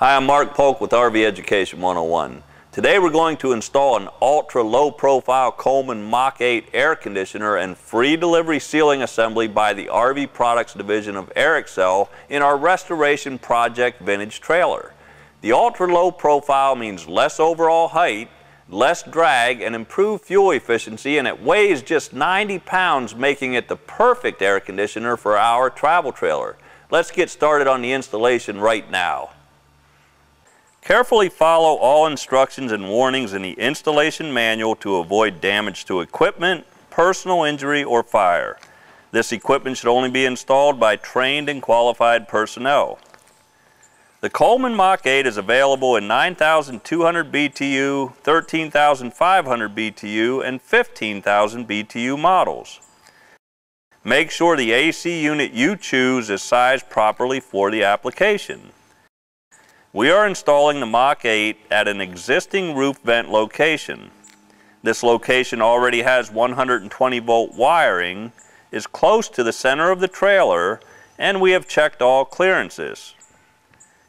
Hi, I'm Mark Polk with RV Education 101. Today we're going to install an ultra low profile Coleman Mach 8 air conditioner and free delivery ceiling assembly by the RV Products Division of Airxcel in our restoration project vintage trailer. The ultra low profile means less overall height, less drag, and improved fuel efficiency, and it weighs just 90 pounds, making it the perfect air conditioner for our travel trailer. Let's get started on the installation right now. Carefully follow all instructions and warnings in the installation manual to avoid damage to equipment, personal injury, or fire. This equipment should only be installed by trained and qualified personnel. The Coleman Mach 8 is available in 9,200 BTU, 13,500 BTU, and 15,000 BTU models. Make sure the AC unit you choose is sized properly for the application. We are installing the Mach 8 at an existing roof vent location. This location already has 120 volt wiring, is close to the center of the trailer, and we have checked all clearances.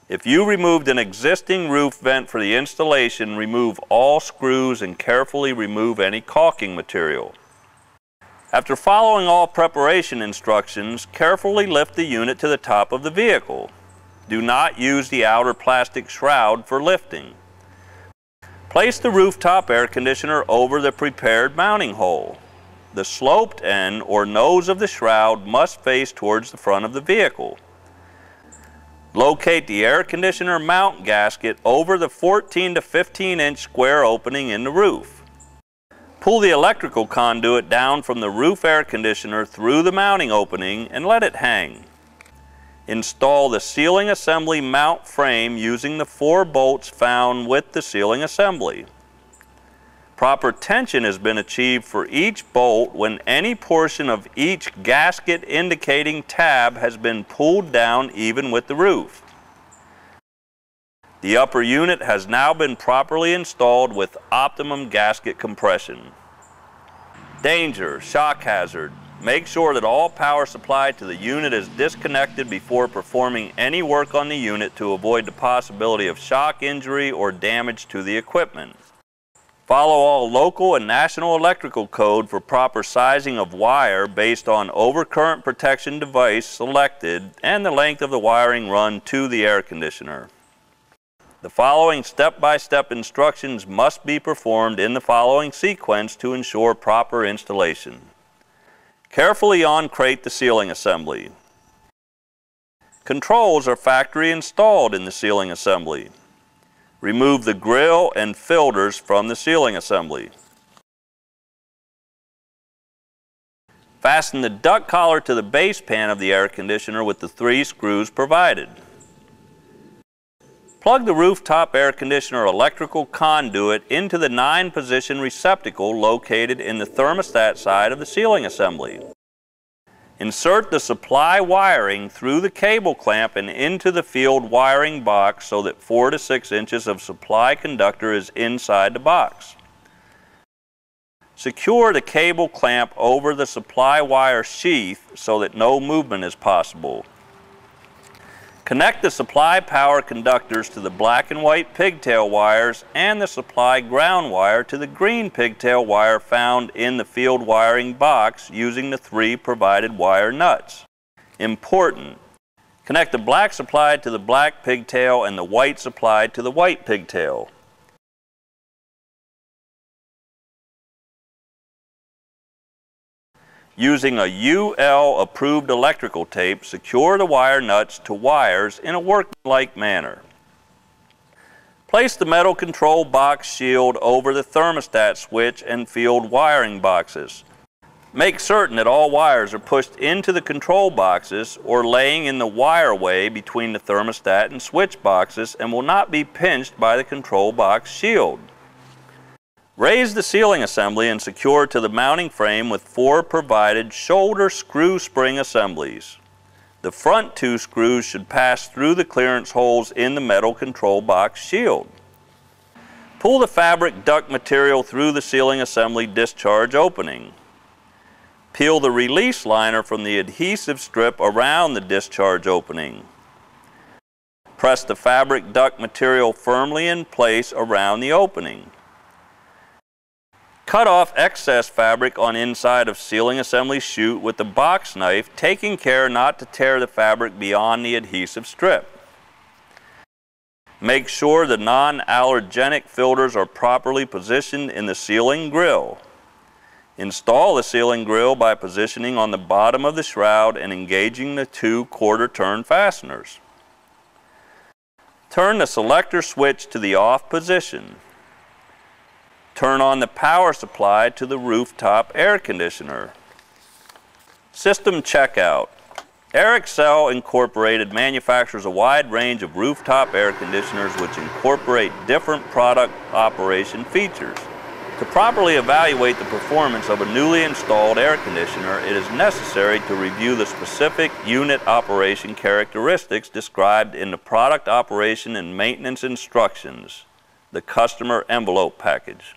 If you removed an existing roof vent for the installation, remove all screws and carefully remove any caulking material. After following all preparation instructions, carefully lift the unit to the top of the vehicle. Do not use the outer plastic shroud for lifting. Place the rooftop air conditioner over the prepared mounting hole. The sloped end or nose of the shroud must face towards the front of the vehicle. Locate the air conditioner mount gasket over the 14 to 15 inch square opening in the roof. Pull the electrical conduit down from the roof air conditioner through the mounting opening and let it hang. Install the ceiling assembly mount frame using the four bolts found with the ceiling assembly. Proper tension has been achieved for each bolt when any portion of each gasket indicating tab has been pulled down even with the roof. The upper unit has now been properly installed with optimum gasket compression. Danger, shock hazard. Make sure that all power supplied to the unit is disconnected before performing any work on the unit to avoid the possibility of shock injury or damage to the equipment. Follow all local and national electrical code for proper sizing of wire based on overcurrent protection device selected and the length of the wiring run to the air conditioner. The following step-by-step -step instructions must be performed in the following sequence to ensure proper installation. Carefully uncrate the ceiling assembly. Controls are factory installed in the ceiling assembly. Remove the grill and filters from the ceiling assembly. Fasten the duct collar to the base pan of the air conditioner with the three screws provided. Plug the rooftop air conditioner electrical conduit into the 9-position receptacle located in the thermostat side of the ceiling assembly. Insert the supply wiring through the cable clamp and into the field wiring box so that 4 to 6 inches of supply conductor is inside the box. Secure the cable clamp over the supply wire sheath so that no movement is possible. Connect the supply power conductors to the black and white pigtail wires and the supply ground wire to the green pigtail wire found in the field wiring box using the three provided wire nuts. Important, connect the black supply to the black pigtail and the white supply to the white pigtail. Using a UL approved electrical tape, secure the wire nuts to wires in a workmanlike manner. Place the metal control box shield over the thermostat switch and field wiring boxes. Make certain that all wires are pushed into the control boxes or laying in the wire way between the thermostat and switch boxes and will not be pinched by the control box shield. Raise the ceiling assembly and secure to the mounting frame with four provided shoulder screw spring assemblies. The front two screws should pass through the clearance holes in the metal control box shield. Pull the fabric duct material through the ceiling assembly discharge opening. Peel the release liner from the adhesive strip around the discharge opening. Press the fabric duct material firmly in place around the opening. Cut off excess fabric on inside of ceiling assembly chute with the box knife, taking care not to tear the fabric beyond the adhesive strip. Make sure the non-allergenic filters are properly positioned in the ceiling grill. Install the ceiling grill by positioning on the bottom of the shroud and engaging the two quarter turn fasteners. Turn the selector switch to the off position. Turn on the power supply to the rooftop air conditioner. System checkout. Airxcel Incorporated manufactures a wide range of rooftop air conditioners which incorporate different product operation features. To properly evaluate the performance of a newly installed air conditioner, it is necessary to review the specific unit operation characteristics described in the product operation and maintenance instructions, the customer envelope package.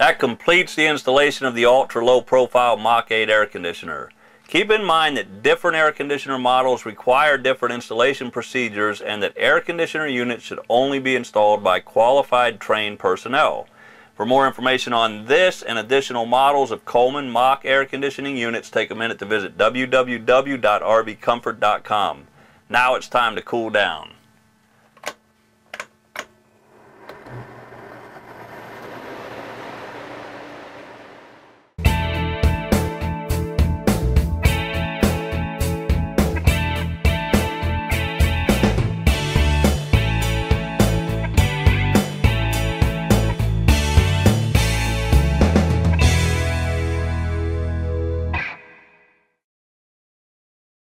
That completes the installation of the ultra low profile Mach 8 air conditioner. Keep in mind that different air conditioner models require different installation procedures and that air conditioner units should only be installed by qualified trained personnel. For more information on this and additional models of Coleman Mach air conditioning units, take a minute to visit www.rvcomfort.com. Now it's time to cool down.